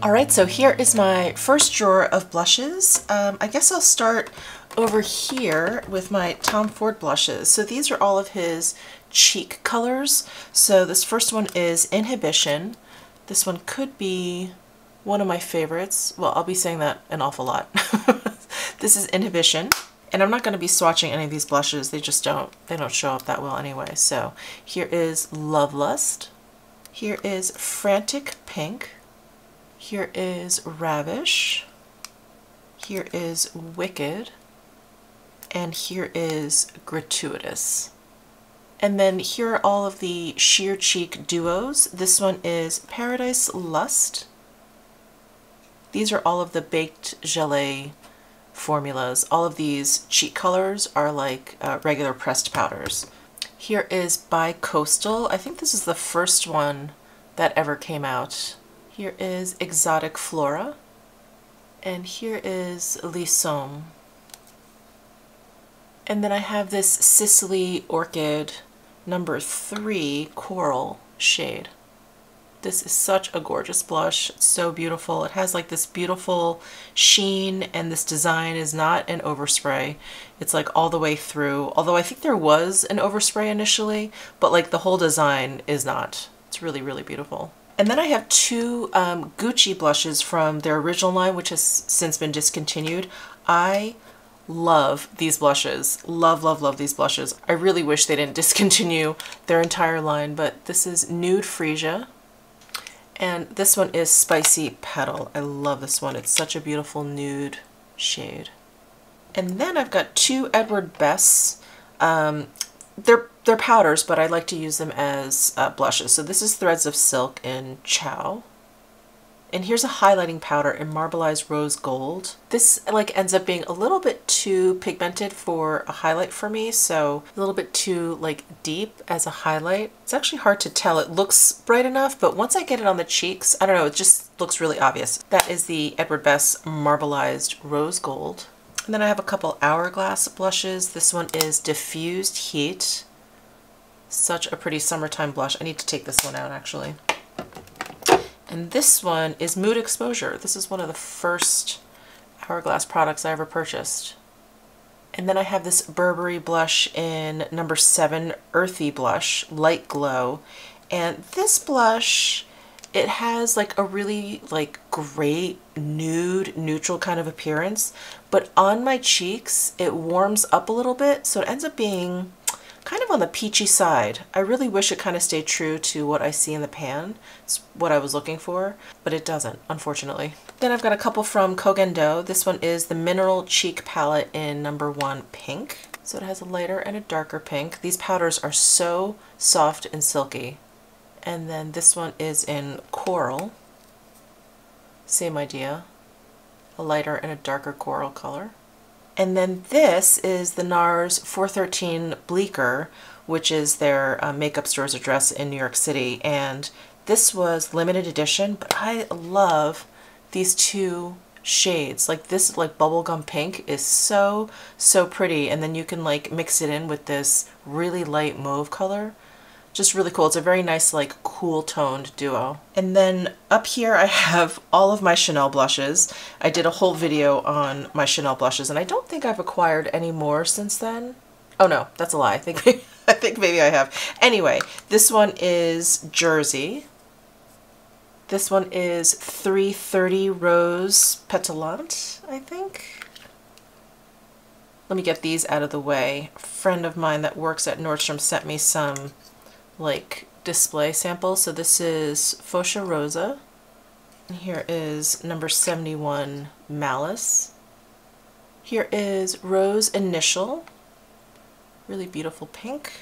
Alright, so here is my first drawer of blushes. Um, I guess I'll start over here with my Tom Ford blushes. So these are all of his cheek colors. So this first one is Inhibition. This one could be one of my favorites. Well, I'll be saying that an awful lot. this is Inhibition. And I'm not going to be swatching any of these blushes. They just don't, they don't show up that well anyway. So here is Love Lust. Here is Frantic Pink. Here is Ravish. Here is Wicked. And here is Gratuitous. And then here are all of the sheer cheek duos. This one is Paradise Lust. These are all of the baked gelée formulas. All of these cheek colors are like uh, regular pressed powders. Here is Bicoastal. I think this is the first one that ever came out. Here is Exotic Flora. And here is Lissome. And then I have this Sicily Orchid number three coral shade. This is such a gorgeous blush. It's so beautiful. It has like this beautiful sheen and this design is not an overspray. It's like all the way through. Although I think there was an overspray initially, but like the whole design is not. It's really, really beautiful. And then I have two um, Gucci blushes from their original line, which has since been discontinued. I love these blushes. Love, love, love these blushes. I really wish they didn't discontinue their entire line, but this is Nude Freesia. And this one is Spicy Petal. I love this one. It's such a beautiful nude shade. And then I've got two Edward Bess. Um, they're they're powders, but I like to use them as uh, blushes. So this is Threads of Silk in Chow. And here's a highlighting powder in Marbleized Rose Gold. This like ends up being a little bit too pigmented for a highlight for me, so a little bit too like deep as a highlight. It's actually hard to tell. It looks bright enough, but once I get it on the cheeks, I don't know, it just looks really obvious. That is the Edward Bess Marbleized Rose Gold. And then I have a couple Hourglass blushes. This one is Diffused Heat. Such a pretty summertime blush. I need to take this one out actually. And this one is Mood Exposure. This is one of the first Hourglass products I ever purchased. And then I have this Burberry blush in number seven, Earthy Blush, Light Glow. And this blush, it has like a really like great nude, neutral kind of appearance. But on my cheeks, it warms up a little bit. So it ends up being kind of on the peachy side. I really wish it kind of stayed true to what I see in the pan. It's what I was looking for, but it doesn't, unfortunately. Then I've got a couple from Koh Gen Do. This one is the Mineral Cheek Palette in number one pink. So it has a lighter and a darker pink. These powders are so soft and silky. And then this one is in Coral. Same idea. A lighter and a darker coral color. And then this is the NARS 413 Bleecker, which is their uh, makeup store's address in New York City. And this was limited edition, but I love these two shades. Like this like bubblegum pink is so, so pretty. And then you can like mix it in with this really light mauve color just really cool. It's a very nice like cool toned duo. And then up here I have all of my Chanel blushes. I did a whole video on my Chanel blushes and I don't think I've acquired any more since then. Oh no, that's a lie. I think maybe, I think maybe I have. Anyway, this one is Jersey. This one is 330 Rose Petalante, I think. Let me get these out of the way. A friend of mine that works at Nordstrom sent me some like display sample. So this is Foschia Rosa. Here is number 71 Malice. Here is Rose Initial. Really beautiful pink.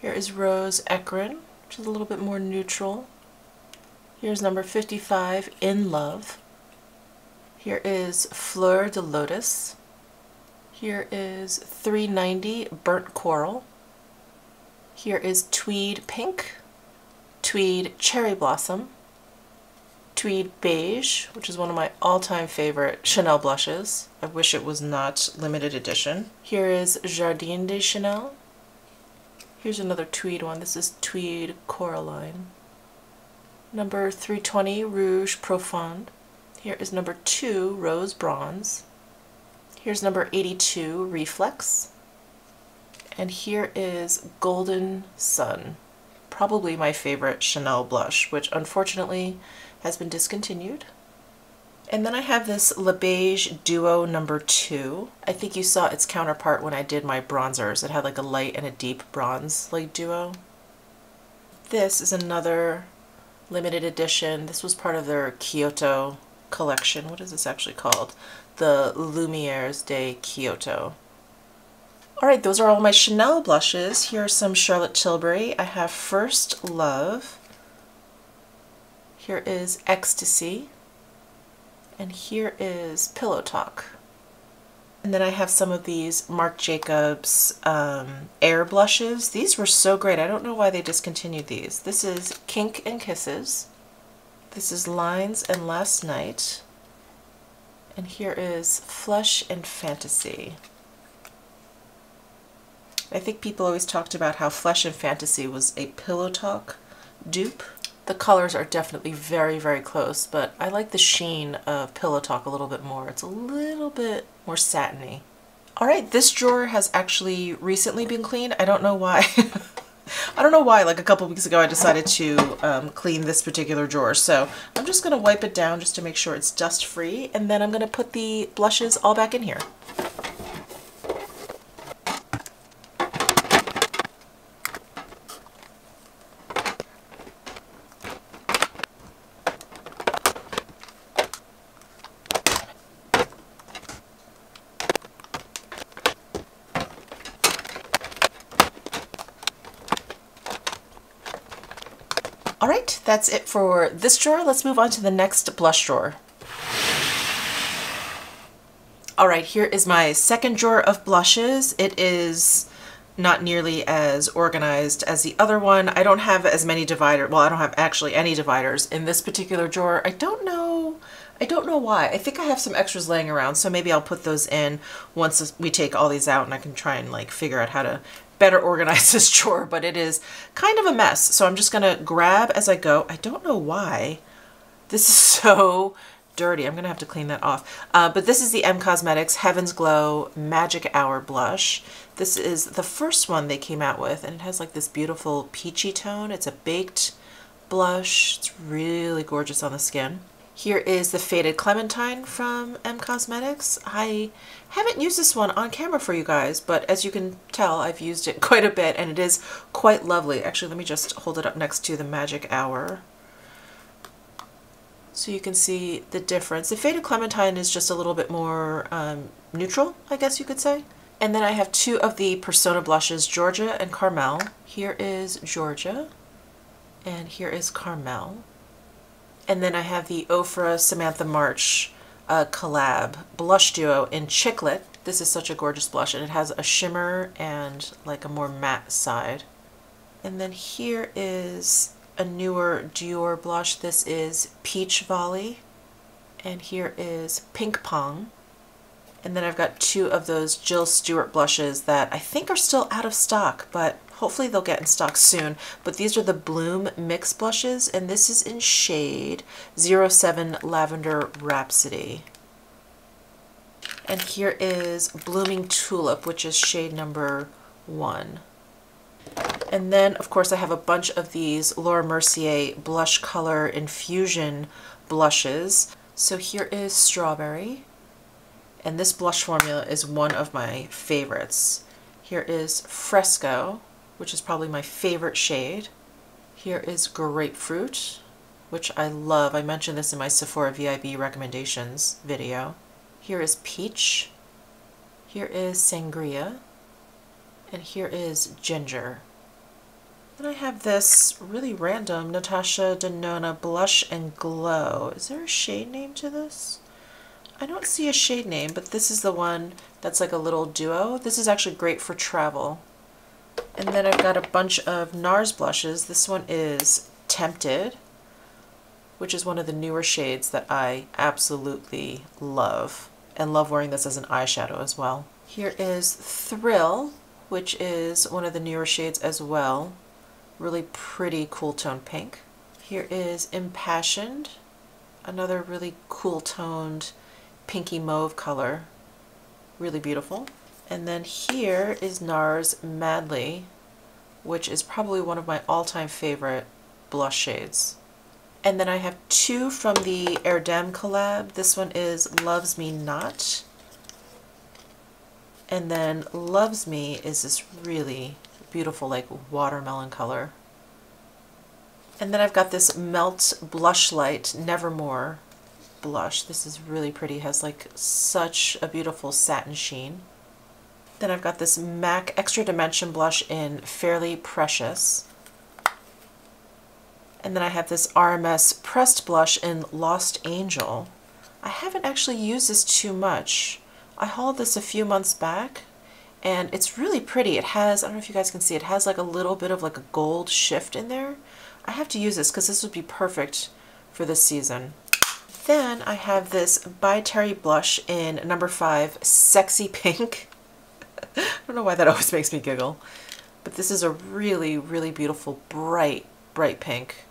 Here is Rose Ekron, which is a little bit more neutral. Here's number 55 In Love. Here is Fleur de Lotus. Here is 390 Burnt Coral. Here is Tweed Pink, Tweed Cherry Blossom, Tweed Beige, which is one of my all-time favorite Chanel blushes. I wish it was not limited edition. Here is Jardin de Chanel. Here's another tweed one. This is Tweed Coraline. Number 320 Rouge Profond. Here is number two, Rose Bronze. Here's number 82, Reflex. And here is Golden Sun, probably my favorite Chanel blush, which unfortunately has been discontinued. And then I have this Le Beige Duo number two. I think you saw its counterpart when I did my bronzers. It had like a light and a deep bronze like duo. This is another limited edition. This was part of their Kyoto collection. What is this actually called? The Lumieres de Kyoto. Alright, those are all my Chanel blushes. Here are some Charlotte Tilbury. I have First Love. Here is Ecstasy. And here is Pillow Talk. And then I have some of these Marc Jacobs um, Air blushes. These were so great. I don't know why they discontinued these. This is Kink and Kisses. This is Lines and Last Night. And here is Flush and Fantasy. I think people always talked about how Flesh and Fantasy was a Pillow Talk dupe. The colors are definitely very, very close, but I like the sheen of Pillow Talk a little bit more. It's a little bit more satiny. All right, this drawer has actually recently been cleaned. I don't know why. I don't know why, like a couple weeks ago I decided to um, clean this particular drawer. So I'm just going to wipe it down just to make sure it's dust free. And then I'm going to put the blushes all back in here. All right, that's it for this drawer. Let's move on to the next blush drawer. All right, here is my second drawer of blushes. It is not nearly as organized as the other one. I don't have as many dividers. Well, I don't have actually any dividers in this particular drawer. I don't know. I don't know why. I think I have some extras laying around, so maybe I'll put those in once we take all these out and I can try and like figure out how to better organize this drawer, but it is kind of a mess. So I'm just gonna grab as I go. I don't know why. This is so dirty. I'm gonna have to clean that off. Uh, but this is the Em Cosmetics Heaven's Glow Magic Hour Blush. This is the first one they came out with, and it has like this beautiful peachy tone. It's a baked blush. It's really gorgeous on the skin. Here is the Faded Clementine from Em Cosmetics. I haven't used this one on camera for you guys, but as you can tell, I've used it quite a bit and it is quite lovely. Actually, let me just hold it up next to the Magic Hour so you can see the difference. The Faded Clementine is just a little bit more um, neutral, I guess you could say. And then I have two of the Persona blushes, Georgia and Carmel. Here is Georgia, and here is Carmel. And then I have the Ofra Samantha March uh, collab blush duo in Chiclet. This is such a gorgeous blush and it has a shimmer and like a more matte side. And then here is a newer Dior blush. This is Peach Volley. And here is Pink Pong. And then I've got two of those Jill Stuart blushes that I think are still out of stock, but Hopefully they'll get in stock soon, but these are the Bloom Mix Blushes, and this is in shade 07 Lavender Rhapsody. And here is Blooming Tulip, which is shade number one. And then, of course, I have a bunch of these Laura Mercier Blush Color Infusion blushes. So here is Strawberry. And this blush formula is one of my favorites. Here is Fresco, which is probably my favorite shade. Here is Grapefruit, which I love. I mentioned this in my Sephora VIB recommendations video. Here is Peach. Here is Sangria. And here is Ginger. Then I have this really random Natasha Denona Blush and Glow. Is there a shade name to this? I don't see a shade name, but this is the one that's like a little duo. This is actually great for travel. And then I've got a bunch of NARS blushes. This one is Tempted, which is one of the newer shades that I absolutely love and love wearing this as an eyeshadow as well. Here is Thrill, which is one of the newer shades as well. Really pretty cool tone pink. Here is Impassioned, Another really cool toned pinky mauve color. Really beautiful. And then here is NARS Madly, which is probably one of my all-time favorite blush shades. And then I have two from the Erdem collab. This one is Loves Me Not. And then Loves Me is this really beautiful like watermelon color. And then I've got this Melt Blush Light Nevermore blush. This is really pretty, has like such a beautiful satin sheen. Then I've got this MAC Extra Dimension blush in Fairly Precious. And then I have this RMS Pressed Blush in Lost Angel. I haven't actually used this too much. I hauled this a few months back and it's really pretty. It has, I don't know if you guys can see, it has like a little bit of like a gold shift in there. I have to use this because this would be perfect for this season. Then I have this By Terry blush in number five, Sexy Pink. I don't know why that always makes me giggle, but this is a really, really beautiful, bright, bright pink.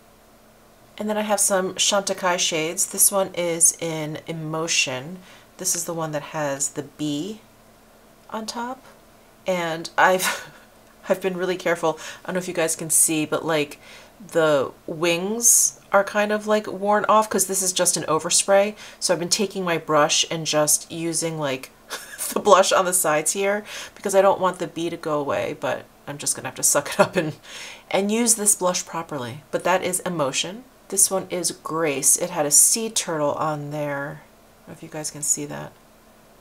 And then I have some Chantecaille shades. This one is in Emotion. This is the one that has the B on top. And I've I've been really careful. I don't know if you guys can see, but like the wings are kind of like worn off because this is just an overspray. So I've been taking my brush and just using like the blush on the sides here because I don't want the B to go away, but I'm just gonna have to suck it up and, and use this blush properly. But that is Emotion. This one is Grace. It had a sea turtle on there. I don't know if you guys can see that.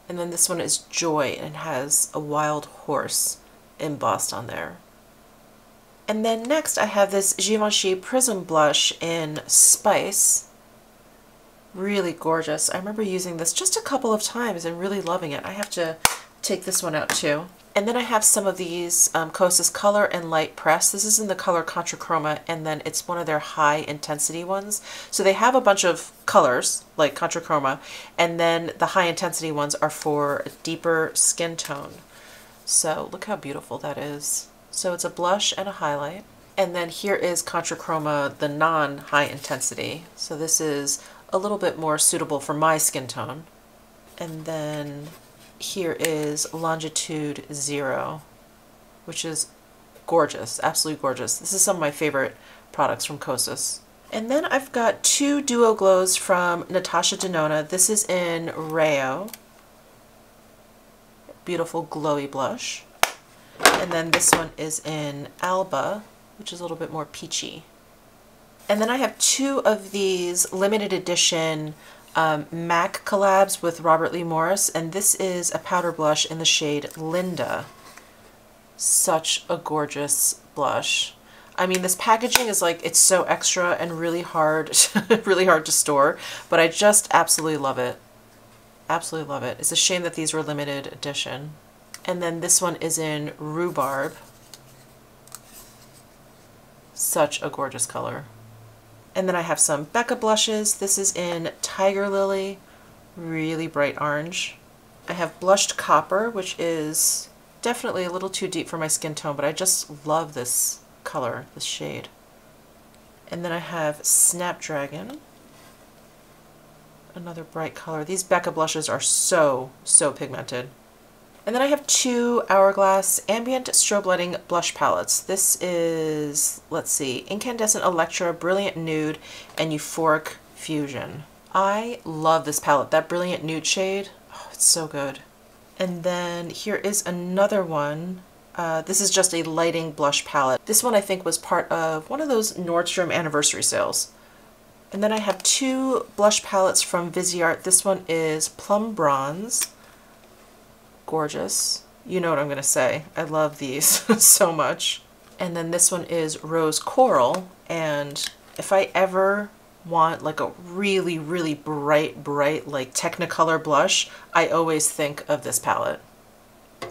And then this one is Joy and has a wild horse embossed on there. And then next I have this Givenchy Prism Blush in Spice. Really gorgeous. I remember using this just a couple of times and really loving it. I have to take this one out too. And then I have some of these um, Kosas Color and Light Press. This is in the color Contra Chroma, and then it's one of their high intensity ones. So they have a bunch of colors, like Contra Chroma, and then the high intensity ones are for a deeper skin tone. So look how beautiful that is. So it's a blush and a highlight. And then here is Contra Chroma, the non-high intensity. So this is a little bit more suitable for my skin tone. And then here is Longitude Zero, which is gorgeous, absolutely gorgeous. This is some of my favorite products from Kosas. And then I've got two Duo Glows from Natasha Denona. This is in Rayo. Beautiful glowy blush. And then this one is in Alba, which is a little bit more peachy. And then I have two of these limited edition um, MAC collabs with Robert Lee Morris, and this is a powder blush in the shade Linda. Such a gorgeous blush. I mean, this packaging is like, it's so extra and really hard, really hard to store, but I just absolutely love it. Absolutely love it. It's a shame that these were limited edition. And then this one is in Rhubarb. Such a gorgeous color. And then I have some Becca blushes. This is in Tiger Lily, really bright orange. I have Blushed Copper, which is definitely a little too deep for my skin tone, but I just love this color, this shade. And then I have Snapdragon, another bright color. These Becca blushes are so, so pigmented. And then I have two Hourglass Ambient Strobe Lighting Blush Palettes. This is, let's see, Incandescent Electra, Brilliant Nude, and Euphoric Fusion. I love this palette. That Brilliant Nude shade, oh, it's so good. And then here is another one. Uh, this is just a lighting blush palette. This one I think was part of one of those Nordstrom anniversary sales. And then I have two blush palettes from Viseart. This one is Plum Bronze gorgeous. You know what I'm going to say. I love these so much. And then this one is Rose Coral. And if I ever want like a really, really bright, bright, like Technicolor blush, I always think of this palette.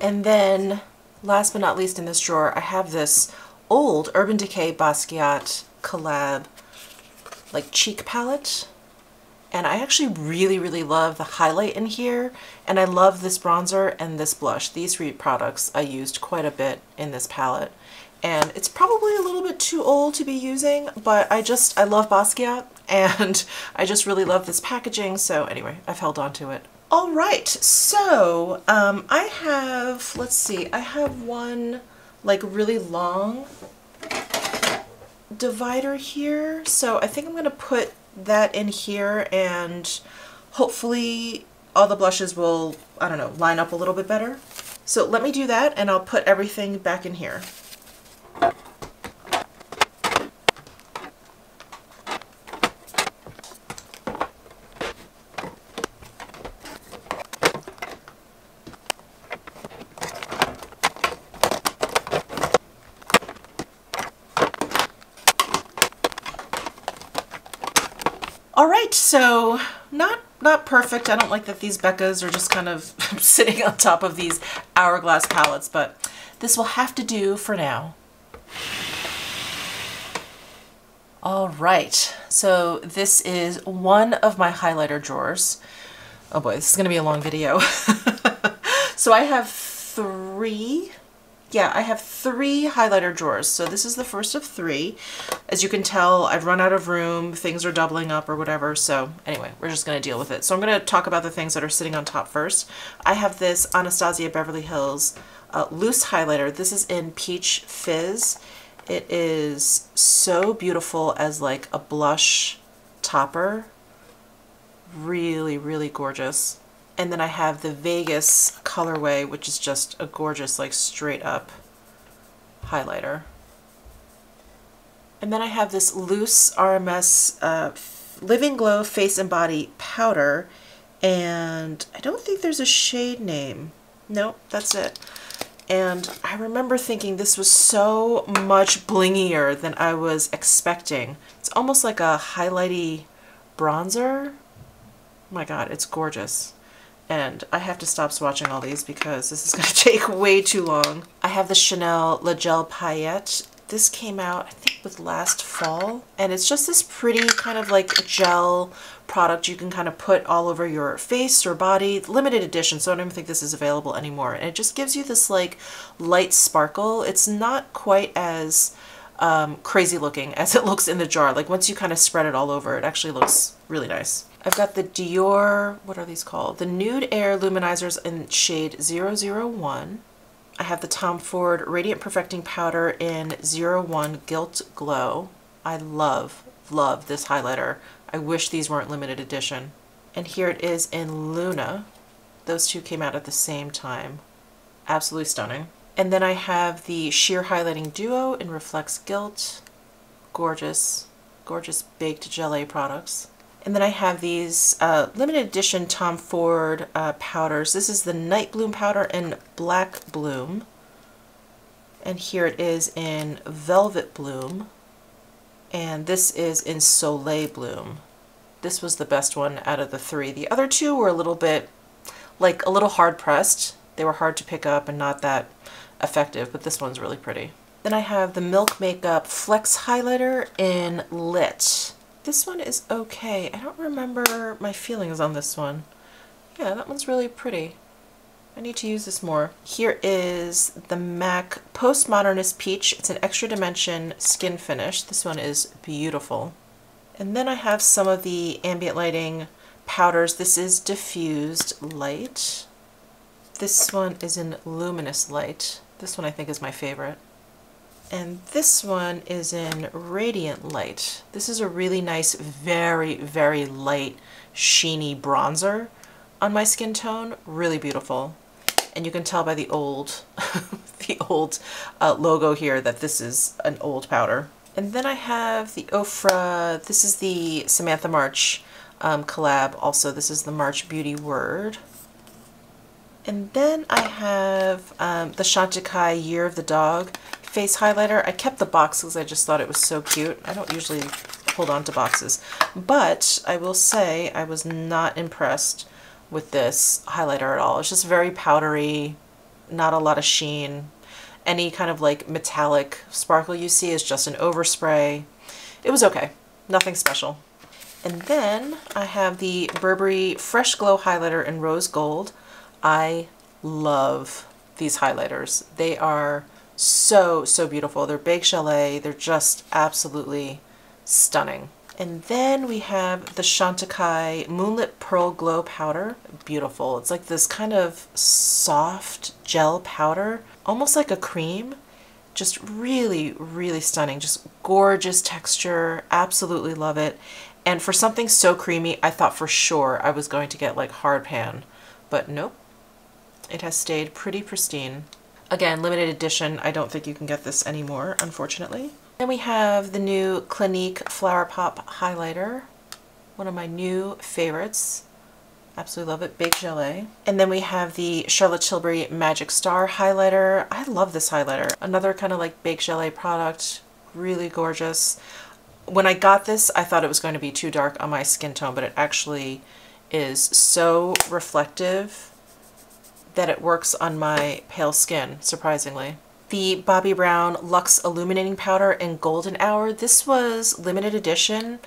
And then last but not least in this drawer, I have this old Urban Decay Basquiat collab like cheek palette and I actually really, really love the highlight in here. And I love this bronzer and this blush. These three products I used quite a bit in this palette. and it's probably a little bit too old to be using, but I just, I love Basquiat and I just really love this packaging. So anyway, I've held on to it. All right, so um, I have, let's see, I have one like really long divider here. So I think I'm gonna put that in here and hopefully all the blushes will, I don't know, line up a little bit better. So let me do that and I'll put everything back in here. All right, so not perfect. I don't like that these Beccas are just kind of sitting on top of these hourglass palettes, but this will have to do for now. All right, so this is one of my highlighter drawers. Oh boy, this is gonna be a long video. so I have three yeah, I have three highlighter drawers. So this is the first of three. As you can tell, I've run out of room. Things are doubling up or whatever. So anyway, we're just going to deal with it. So I'm going to talk about the things that are sitting on top first. I have this Anastasia Beverly Hills uh, loose highlighter. This is in Peach Fizz. It is so beautiful as like a blush topper. Really, really gorgeous. And then I have the Vegas colorway, which is just a gorgeous, like straight up highlighter. And then I have this loose RMS uh, Living Glow Face and Body Powder. And I don't think there's a shade name. Nope, that's it. And I remember thinking this was so much blingier than I was expecting. It's almost like a highlighty bronzer. Oh my god, it's gorgeous and I have to stop swatching all these because this is going to take way too long. I have the Chanel La Gel Paillette. This came out, I think, with last fall, and it's just this pretty kind of like gel product you can kind of put all over your face or body. Limited edition, so I don't even think this is available anymore. And it just gives you this like light sparkle. It's not quite as um, crazy looking as it looks in the jar. Like once you kind of spread it all over, it actually looks really nice. I've got the Dior, what are these called? The Nude Air Luminizers in shade 001. I have the Tom Ford Radiant Perfecting Powder in 01 Gilt Glow. I love, love this highlighter. I wish these weren't limited edition. And here it is in Luna. Those two came out at the same time. Absolutely stunning. And then I have the Sheer Highlighting Duo in Reflects Gilt. Gorgeous, gorgeous baked gelée products. And then I have these uh, limited edition Tom Ford uh, powders. This is the Night Bloom powder in Black Bloom. And here it is in Velvet Bloom. And this is in Soleil Bloom. This was the best one out of the three. The other two were a little bit, like a little hard pressed. They were hard to pick up and not that effective, but this one's really pretty. Then I have the Milk Makeup Flex Highlighter in Lit. This one is okay. I don't remember my feelings on this one. Yeah, that one's really pretty. I need to use this more. Here is the MAC Postmodernist Peach. It's an extra dimension skin finish. This one is beautiful. And then I have some of the ambient lighting powders. This is diffused light. This one is in luminous light. This one I think is my favorite. And this one is in Radiant Light. This is a really nice, very, very light, sheeny bronzer on my skin tone. Really beautiful. And you can tell by the old, the old uh, logo here that this is an old powder. And then I have the Ofra, this is the Samantha March um, collab. Also, this is the March Beauty Word. And then I have um, the Chantecaille Year of the Dog face highlighter. I kept the box because I just thought it was so cute. I don't usually hold on to boxes. But I will say I was not impressed with this highlighter at all. It's just very powdery, not a lot of sheen. Any kind of like metallic sparkle you see is just an overspray. It was okay. Nothing special. And then I have the Burberry Fresh Glow Highlighter in Rose Gold. I love these highlighters. They are So, so beautiful. They're Bake Gelée. They're just absolutely stunning. And then we have the Chantecaille Moonlit Pearl Glow Powder. Beautiful. It's like this kind of soft gel powder, almost like a cream. Just really, really stunning. Just gorgeous texture. Absolutely love it. And for something so creamy, I thought for sure I was going to get like hard pan, but nope. It has stayed pretty pristine. Again, limited edition. I don't think you can get this anymore, unfortunately. Then we have the new Clinique Flower Pop Highlighter. One of my new favorites. Absolutely love it. Bake Gelée. And then we have the Charlotte Tilbury Magic Star Highlighter. I love this highlighter. Another kind of like Bake Gelée product. Really gorgeous. When I got this, I thought it was going to be too dark on my skin tone, but it actually is so reflective that it works on my pale skin, surprisingly. The Bobbi Brown Luxe Illuminating Powder in Golden Hour. This was limited edition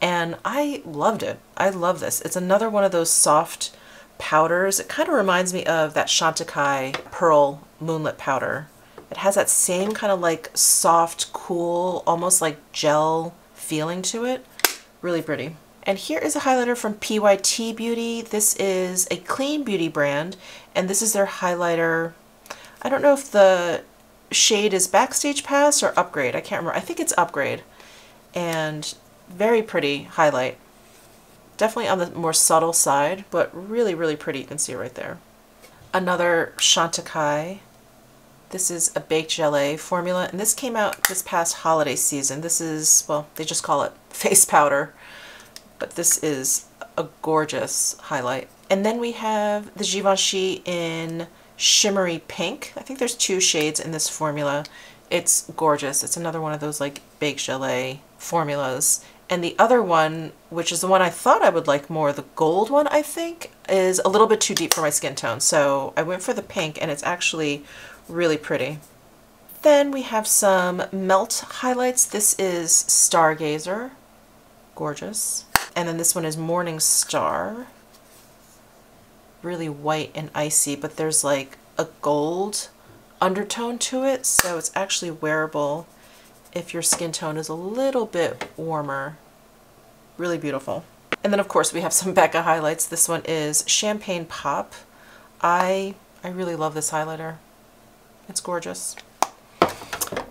and I loved it. I love this. It's another one of those soft powders. It kind of reminds me of that Chantecaille Pearl Moonlit Powder. It has that same kind of like soft, cool, almost like gel feeling to it. Really pretty. And here is a highlighter from PYT Beauty. This is a clean beauty brand, and this is their highlighter. I don't know if the shade is Backstage Pass or Upgrade. I can't remember. I think it's Upgrade. And very pretty highlight. Definitely on the more subtle side, but really, really pretty. You can see it right there. Another Chantecaille. This is a baked gelée formula, and this came out this past holiday season. This is, well, they just call it face powder but this is a gorgeous highlight. And then we have the Givenchy in Shimmery Pink. I think there's two shades in this formula. It's gorgeous. It's another one of those like Bake Gelée formulas. And the other one, which is the one I thought I would like more, the gold one, I think, is a little bit too deep for my skin tone. So I went for the pink and it's actually really pretty. Then we have some melt highlights. This is Stargazer. Gorgeous. And then this one is Morning Star. Really white and icy, but there's like a gold undertone to it, so it's actually wearable if your skin tone is a little bit warmer. Really beautiful. And then of course we have some Becca highlights. This one is Champagne Pop. I, I really love this highlighter. It's gorgeous.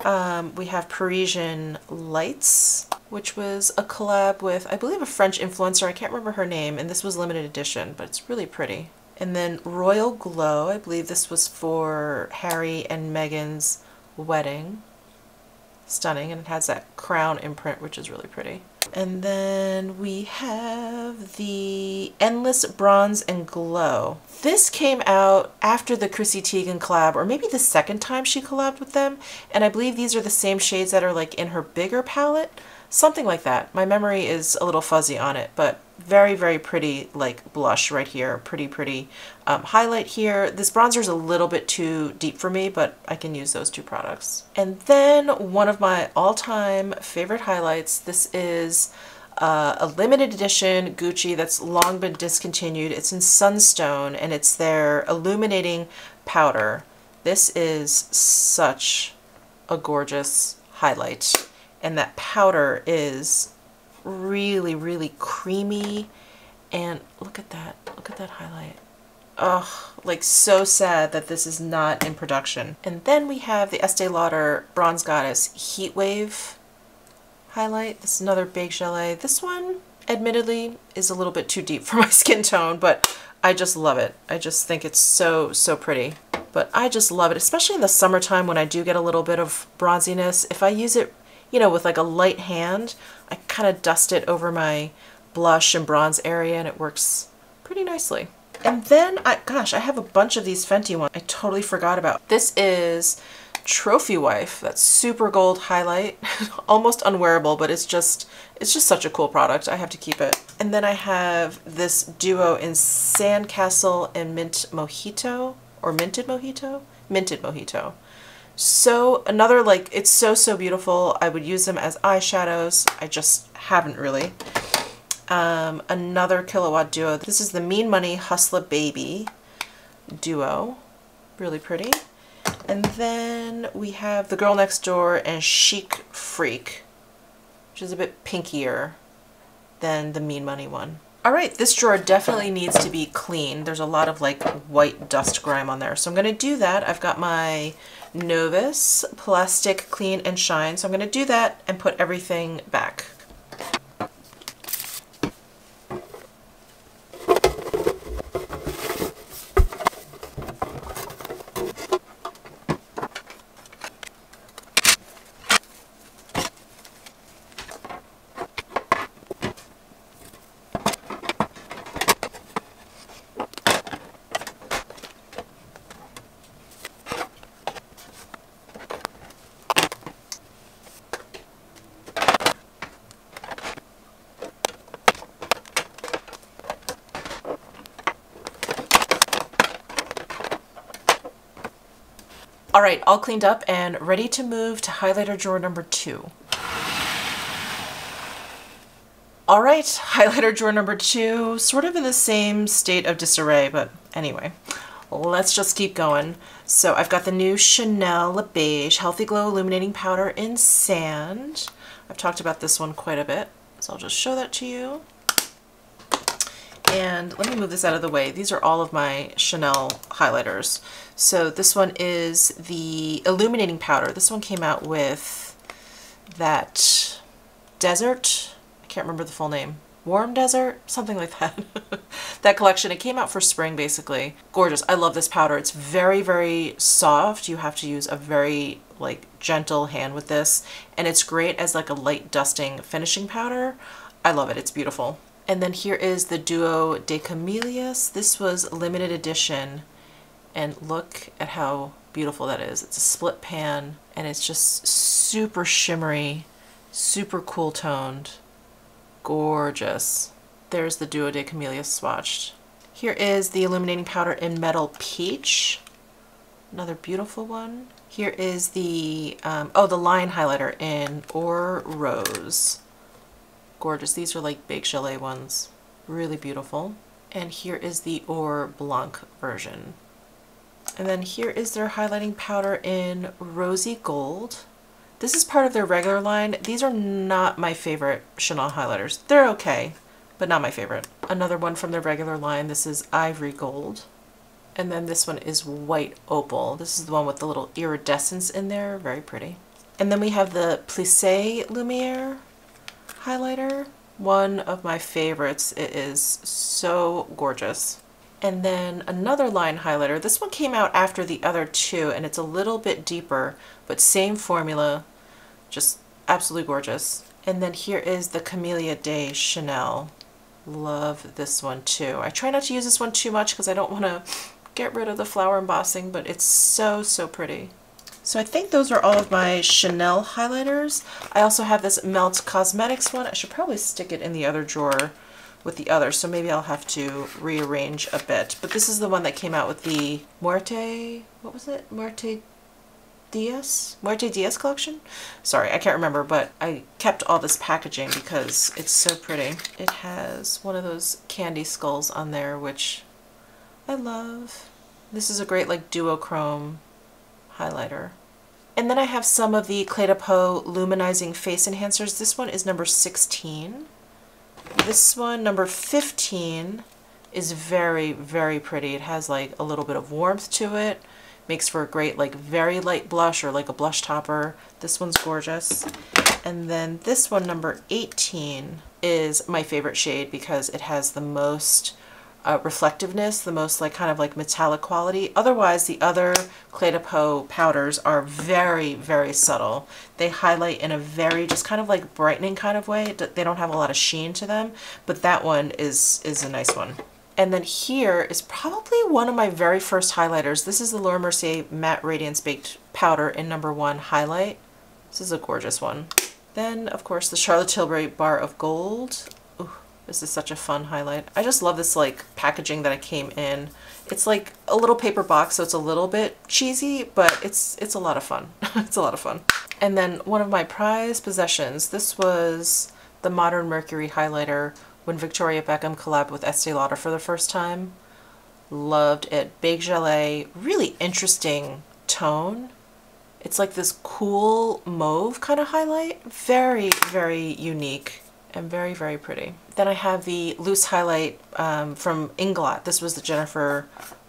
Um, we have Parisian Lights which was a collab with, I believe, a French influencer. I can't remember her name, and this was limited edition, but it's really pretty. And then Royal Glow, I believe this was for Harry and Meghan's wedding. Stunning, and it has that crown imprint, which is really pretty. And then we have the Endless Bronze and Glow. This came out after the Chrissy Teigen collab, or maybe the second time she collabed with them. And I believe these are the same shades that are like in her bigger palette. Something like that. My memory is a little fuzzy on it, but very, very pretty like blush right here. Pretty, pretty um, highlight here. This bronzer is a little bit too deep for me, but I can use those two products. And then one of my all-time favorite highlights. This is uh, a limited edition Gucci that's long been discontinued. It's in Sunstone, and it's their illuminating powder. This is such a gorgeous highlight and that powder is really, really creamy. And look at that. Look at that highlight. Oh, like so sad that this is not in production. And then we have the Estee Lauder Bronze Goddess Heat Wave highlight. This is another Bake Gelée. This one, admittedly, is a little bit too deep for my skin tone, but I just love it. I just think it's so, so pretty. But I just love it, especially in the summertime when I do get a little bit of bronziness. If I use it you know, with like a light hand, I kind of dust it over my blush and bronze area and it works pretty nicely. And then, I, gosh, I have a bunch of these Fenty ones I totally forgot about. This is Trophy Wife, that super gold highlight. Almost unwearable, but it's just, it's just such a cool product. I have to keep it. And then I have this duo in Sandcastle and Mint Mojito, or Minted Mojito? Minted Mojito so another like it's so so beautiful I would use them as eyeshadows I just haven't really um, another Killawatt duo this is the Mean Money Hustler Baby duo really pretty And then we have The Girl Next Door and Chic Freak, which is a bit pinkier than the Mean Money one. All right, this drawer definitely needs to be clean. There's a lot of like white dust grime on there. So I'm gonna do that. I've got my Novus Plastic Clean and Shine. So I'm gonna do that and put everything back. All right, all cleaned up and ready to move to highlighter drawer number two. All right, highlighter drawer number two, sort of in the same state of disarray, but anyway, let's just keep going. So I've got the new Chanel Beige Healthy Glow Illuminating Powder in Sand. I've talked about this one quite a bit, so I'll just show that to you. And let me move this out of the way. These are all of my Chanel highlighters. So this one is the illuminating powder. This one came out with that desert, I can't remember the full name, warm desert, something like that. that collection, it came out for spring basically. Gorgeous, I love this powder. It's very, very soft. You have to use a very like gentle hand with this and it's great as like a light dusting finishing powder. I love it, it's beautiful. And then here is the Duo de Camellias. This was limited edition. And look at how beautiful that is. It's a split pan and it's just super shimmery, super cool toned. Gorgeous. There's the Duo de Camellias swatched. Here is the illuminating powder in Metal Peach. Another beautiful one. Here is the, um, oh, the line highlighter in Or Rose gorgeous. These are like Bake Gelée ones. Really beautiful. And here is the Or Blanc version. And then here is their highlighting powder in Rosy Gold. This is part of their regular line. These are not my favorite Chanel highlighters. They're okay, but not my favorite. Another one from their regular line. This is Ivory Gold. And then this one is White Opal. This is the one with the little iridescence in there. Very pretty. And then we have the Plissé Lumiere highlighter. One of my favorites. It is so gorgeous. And then another line highlighter. This one came out after the other two and it's a little bit deeper, but same formula, just absolutely gorgeous. And then here is the Camellia de Chanel. Love this one too. I try not to use this one too much because I don't want to get rid of the flower embossing, but it's so, so pretty. So I think those are all of my Chanel highlighters. I also have this Melt Cosmetics one. I should probably stick it in the other drawer with the other, so maybe I'll have to rearrange a bit. But this is the one that came out with the Muerte, what was it? Muerte Diaz? Muerte Diaz collection? Sorry, I can't remember, but I kept all this packaging because it's so pretty. It has one of those candy skulls on there, which I love. This is a great like duochrome highlighter. And then I have some of the Clé de Peau Luminizing Face Enhancers. This one is number 16. This one, number 15, is very, very pretty. It has like a little bit of warmth to it. Makes for a great like very light blush or like a blush topper. This one's gorgeous. And then this one, number 18, is my favorite shade because it has the most uh, reflectiveness, the most like kind of like metallic quality. Otherwise, the other Clé de Peau powders are very, very subtle. They highlight in a very just kind of like brightening kind of way. They don't have a lot of sheen to them, but that one is, is a nice one. And then here is probably one of my very first highlighters. This is the Laura Mercier Matte Radiance Baked Powder in number one highlight. This is a gorgeous one. Then, of course, the Charlotte Tilbury Bar of Gold. This is such a fun highlight. I just love this like packaging that it came in. It's like a little paper box, so it's a little bit cheesy, but it's it's a lot of fun. it's a lot of fun. And then one of my prized possessions, this was the Modern Mercury highlighter when Victoria Beckham collabed with Estee Lauder for the first time. Loved it. Big Gelée, really interesting tone. It's like this cool mauve kind of highlight. Very, very unique and very, very pretty. Then I have the loose highlight um, from Inglot. This was the Jennifer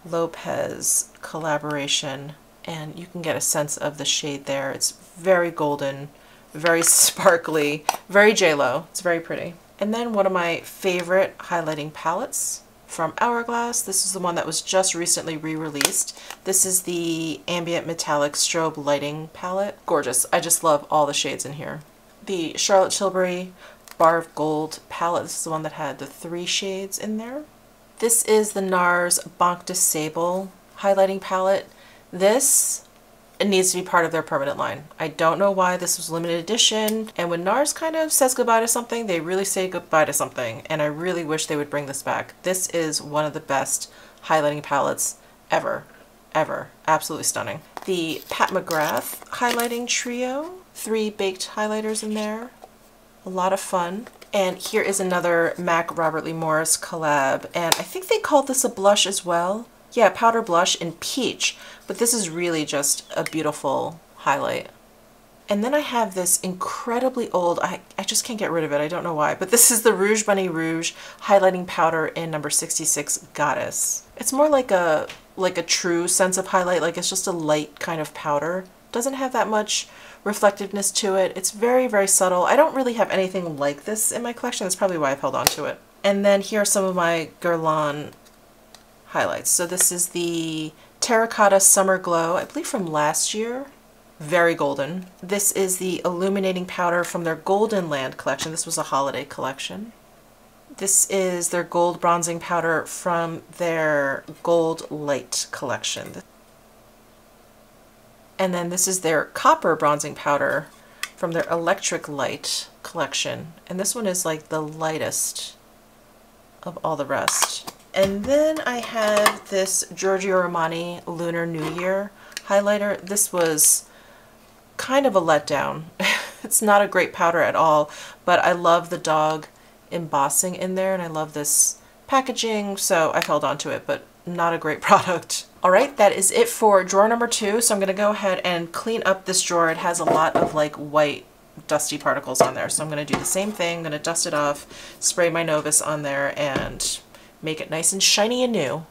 Lopez collaboration and you can get a sense of the shade there. It's very golden, very sparkly, very J-Lo. It's very pretty. And then one of my favorite highlighting palettes from Hourglass. This is the one that was just recently re-released. This is the Ambient Metallic Strobe Lighting Palette. Gorgeous. I just love all the shades in here. The Charlotte Tilbury Bar of Gold palette. This is the one that had the three shades in there. This is the NARS Banque de Sable highlighting palette. This it needs to be part of their permanent line. I don't know why this was limited edition. And when NARS kind of says goodbye to something, they really say goodbye to something. And I really wish they would bring this back. This is one of the best highlighting palettes ever, ever. Absolutely stunning. The Pat McGrath highlighting trio. Three baked highlighters in there. A lot of fun. And here is another MAC Robert Lee Morris collab. And I think they called this a blush as well. Yeah, powder blush in peach, but this is really just a beautiful highlight. And then I have this incredibly old, I, I just can't get rid of it, I don't know why, but this is the Rouge Bunny Rouge highlighting powder in number 66 Goddess. It's more like a like a true sense of highlight, like it's just a light kind of powder. Doesn't have that much reflectiveness to it. It's very, very subtle. I don't really have anything like this in my collection. That's probably why I've held on to it. And then here are some of my Guerlain highlights. So this is the Terracotta Summer Glow, I believe from last year. Very golden. This is the illuminating powder from their Golden Land collection. This was a holiday collection. This is their gold bronzing powder from their Gold Light collection. And then this is their copper bronzing powder from their Electric Light collection. And this one is like the lightest of all the rest. And then I have this Giorgio Armani Lunar New Year highlighter. This was kind of a letdown. it's not a great powder at all, but I love the dog embossing in there and I love this packaging, so I've held on to it, but not a great product. All right, that is it for drawer number two. So I'm gonna go ahead and clean up this drawer. It has a lot of like white dusty particles on there. So I'm gonna do the same thing. I'm gonna dust it off, spray my Novus on there, and make it nice and shiny and new.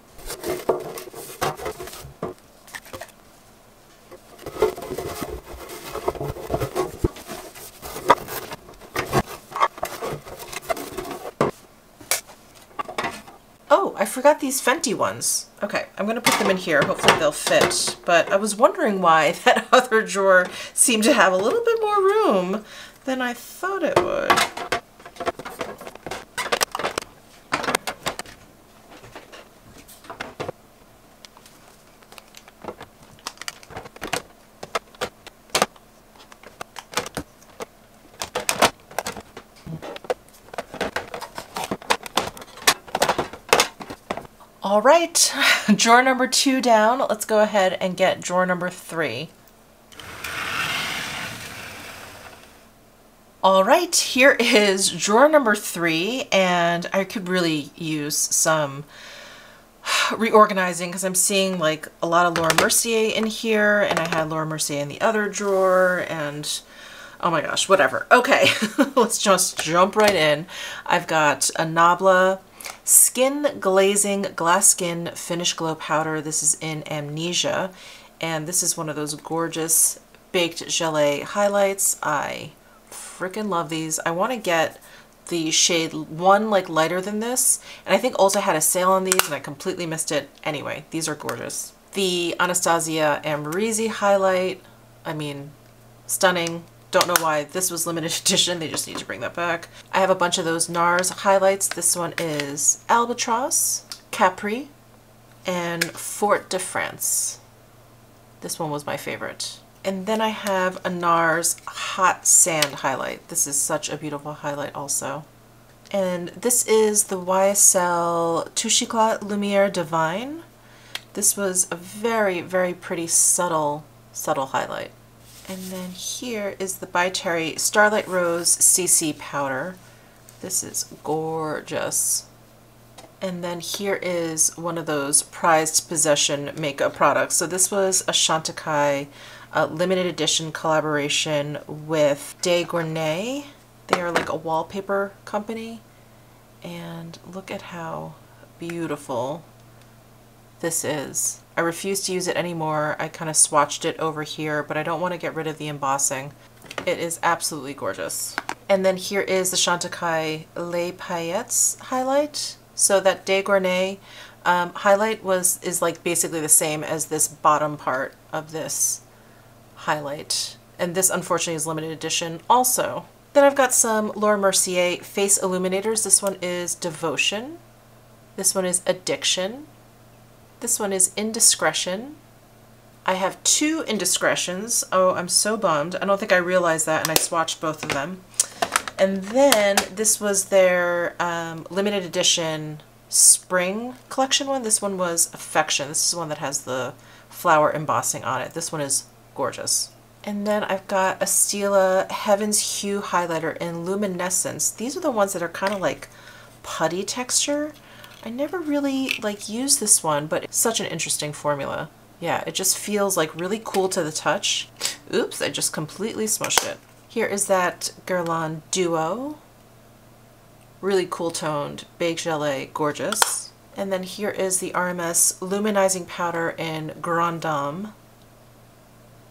Oh, I forgot these Fenty ones. Okay, I'm to put them in here. Hopefully they'll fit. But I was wondering why that other drawer seemed to have a little bit more room than I thought it would. All right, drawer number two down. Let's go ahead and get drawer number three. All right, here is drawer number three, and I could really use some reorganizing because I'm seeing like a lot of Laura Mercier in here, and I had Laura Mercier in the other drawer, and oh my gosh, whatever. Okay, let's just jump right in. I've got a Nabla Skin Glazing Glass Skin Finish Glow Powder. This is in Amnesia. And this is one of those gorgeous baked gelée highlights. I freaking love these. I want to get the shade one like lighter than this. And I think Ulta had a sale on these and I completely missed it. Anyway, these are gorgeous. The Anastasia Amrezy highlight. I mean, stunning. Don't know why this was limited edition. They just need to bring that back. I have a bunch of those NARS highlights. This one is Albatross, Capri, and Fort de France. This one was my favorite. And then I have a NARS Hot Sand highlight. This is such a beautiful highlight also. And this is the YSL Touche Éclat Lumiere Divine. This was a very, very pretty subtle, subtle highlight. And then here is the By Terry Starlight Rose CC powder. This is gorgeous. And then here is one of those prized possession makeup products. So this was a Chantecaille uh, limited edition collaboration with De Gournay. They are like a wallpaper company. And look at how beautiful this is. I refuse to use it anymore. I kind of swatched it over here, but I don't want to get rid of the embossing. It is absolutely gorgeous. And then here is the Chantecaille Les Paillettes highlight. So that De Gournay um, highlight was is like basically the same as this bottom part of this highlight. And this unfortunately is limited edition also. Then I've got some Laura Mercier face illuminators. This one is Devotion. This one is Addiction. This one is Indiscretion. I have two indiscretions. Oh, I'm so bummed. I don't think I realized that and I swatched both of them. And then this was their um, limited edition spring collection one. This one was Affection. This is one that has the flower embossing on it. This one is gorgeous. And then I've got a Stila Heaven's Hue highlighter in Luminescence. These are the ones that are kind of like putty texture. I never really like used this one, but it's such an interesting formula. Yeah, it just feels like really cool to the touch. Oops, I just completely smushed it. Here is that Guerlain Duo. Really cool toned, Beige Gelée, gorgeous. And then here is the RMS Luminizing Powder in Grand Dame.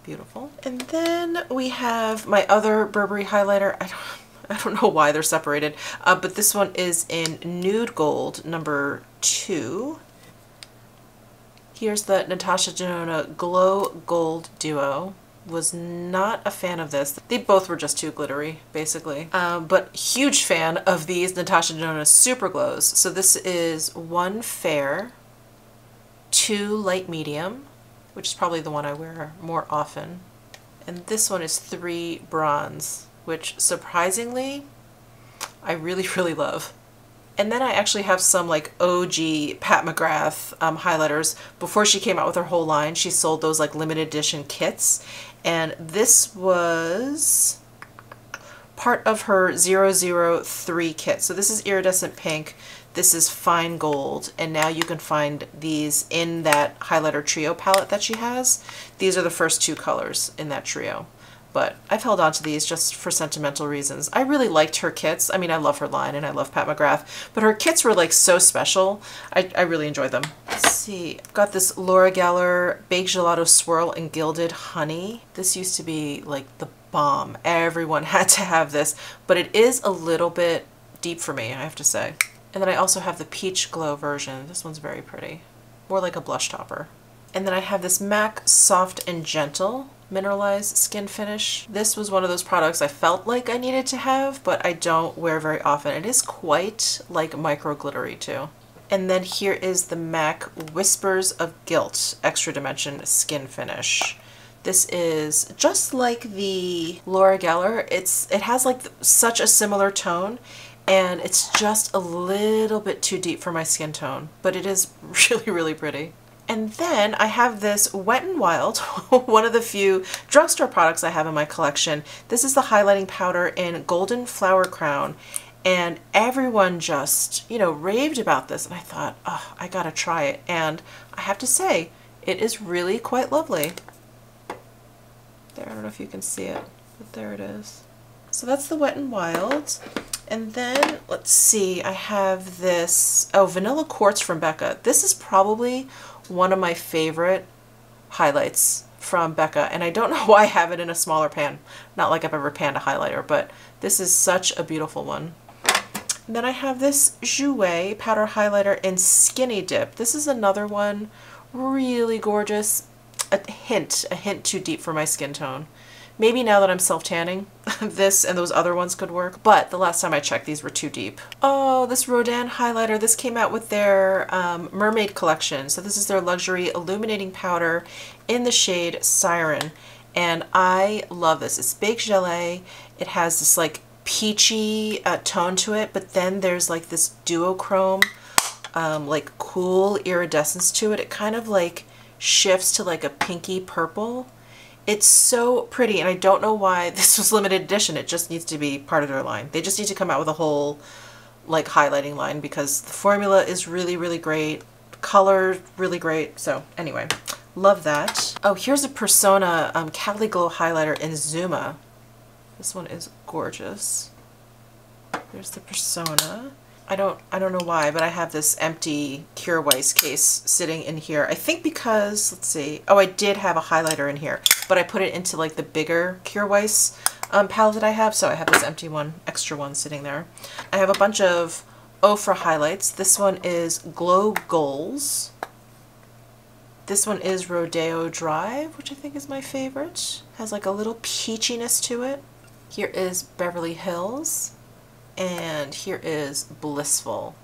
Beautiful. And then we have my other Burberry highlighter. I don't, I don't know why they're separated, uh, but this one is in Nude Gold, number two. Here's the Natasha Denona Glow Gold Duo. Was not a fan of this. They both were just too glittery, basically. Um, but huge fan of these Natasha Denona Super Glows. So this is one fair, two light medium, which is probably the one I wear more often. And this one is three bronze, which surprisingly, I really, really love. And then I actually have some like OG Pat McGrath um, highlighters. Before she came out with her whole line, she sold those like limited edition kits. And this was part of her 003 kit. So this is iridescent pink. This is fine gold, and now you can find these in that highlighter trio palette that she has. These are the first two colors in that trio. But I've held on to these just for sentimental reasons. I really liked her kits. I mean, I love her line and I love Pat McGrath, but her kits were like so special. I, I really enjoyed them. Let's see, I've got this Laura Geller Baked Gelato Swirl and Gilded Honey. This used to be like the bomb. Everyone had to have this, but it is a little bit deep for me, I have to say. And then I also have the Peach Glow version. This one's very pretty. More like a blush topper. And then I have this MAC Soft and Gentle Mineralized Skin Finish. This was one of those products I felt like I needed to have, but I don't wear very often. It is quite like micro glittery too. And then here is the MAC Whispers of Gilt Extra Dimension Skin Finish. This is just like the Laura Geller. It's It has like such a similar tone and it's just a little bit too deep for my skin tone, but it is really, really pretty. And then I have this Wet n Wild, one of the few drugstore products I have in my collection. This is the highlighting powder in Golden Flower Crown. And everyone just, you know, raved about this. And I thought, oh, I gotta try it. And I have to say, it is really quite lovely. There, I don't know if you can see it, but there it is. So that's the Wet n Wild. And then, let's see, I have this, oh, Vanilla Quartz from Becca. This is probably one of my favorite highlights from Becca, and I don't know why I have it in a smaller pan. Not like I've ever panned a highlighter, but this is such a beautiful one. And then I have this Jouer powder highlighter in Skinny Dip. This is another one, really gorgeous. A hint, a hint too deep for my skin tone. Maybe now that I'm self-tanning, this and those other ones could work, but the last time I checked, these were too deep. Oh, this Rodin highlighter, this came out with their um, Mermaid collection. So this is their luxury illuminating powder in the shade Siren. And I love this. It's baked Gelée. It has this like peachy uh, tone to it, but then there's like this duochrome, um, like cool iridescence to it. It kind of like shifts to like a pinky purple it's so pretty, and I don't know why this was limited edition. It just needs to be part of their line. They just need to come out with a whole like highlighting line because the formula is really, really great. Color, really great. So anyway, love that. Oh, here's a Persona um, Cali Glow highlighter in Zuma. This one is gorgeous. There's the Persona. I don't I don't know why, but I have this empty Weis case sitting in here. I think because, let's see, oh, I did have a highlighter in here, but I put it into like the bigger Weis um, palette that I have, so I have this empty one, extra one sitting there. I have a bunch of Ofra highlights. This one is Glow Goals. This one is Rodeo Drive, which I think is my favorite. Has like a little peachiness to it. Here is Beverly Hills and here is Blissful.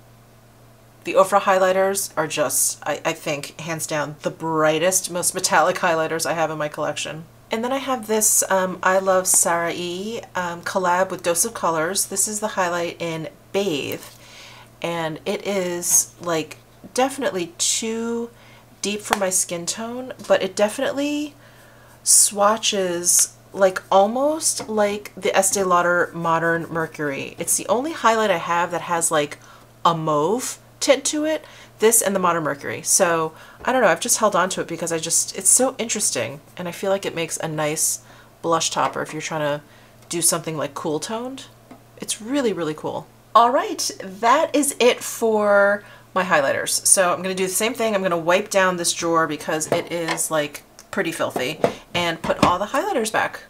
The Ofra highlighters are just, I, I, think, hands down, the brightest, most metallic highlighters I have in my collection. And then I have this um, I Love Sarai um, collab with Dose of Colors. This is the highlight in Bathe, and it is like definitely too deep for my skin tone, but it definitely swatches like almost like the Estee Lauder Modern Mercury. It's the only highlight I have that has like a mauve tint to it. This and the Modern Mercury. So I don't know, I've just held on to it because I just, it's so interesting and I feel like it makes a nice blush topper if you're trying to do something like cool toned. It's really, really cool. All right, that is it for my highlighters. So I'm going to do the same thing. I'm going to wipe down this drawer because it is like pretty filthy and put all the highlighters back.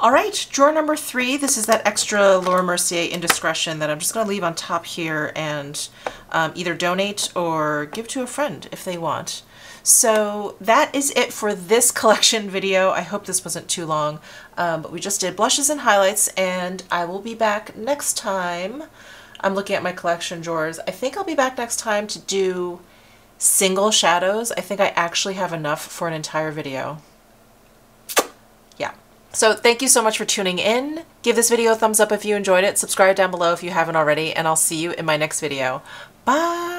All right, drawer number three. This is that extra Laura Mercier indiscretion that I'm just going to leave on top here and um, either donate or give to a friend if they want. So that is it for this collection video. I hope this wasn't too long, um, but we just did blushes and highlights and I will be back next time. I'm looking at my collection drawers. I think I'll be back next time to do single shadows. I think I actually have enough for an entire video. So thank you so much for tuning in. Give this video a thumbs up if you enjoyed it. Subscribe down below if you haven't already, and I'll see you in my next video. Bye!